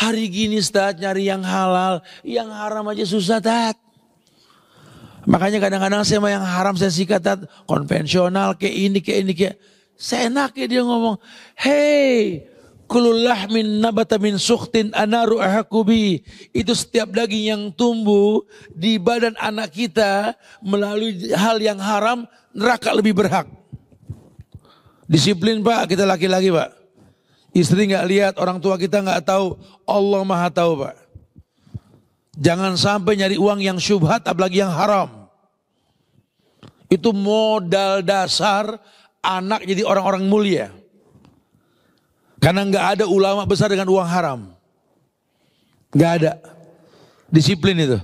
Hari gini Ustaz nyari yang halal, yang haram aja susah Tat. Makanya kadang-kadang saya mau yang haram saya sikat Tat. Konvensional kayak ini, kayak ini, kayak. Saya enaknya dia ngomong, Hei, kulullah min nabata min suktin anaru ahakubi. Itu setiap daging yang tumbuh di badan anak kita melalui hal yang haram, neraka lebih berhak. Disiplin pak, kita laki-laki pak. Istri nggak lihat, orang tua kita nggak tahu, Allah maha tahu pak. Jangan sampai nyari uang yang syubhat, apalagi yang haram. Itu modal dasar anak jadi orang-orang mulia. Karena nggak ada ulama besar dengan uang haram. Nggak ada. Disiplin itu.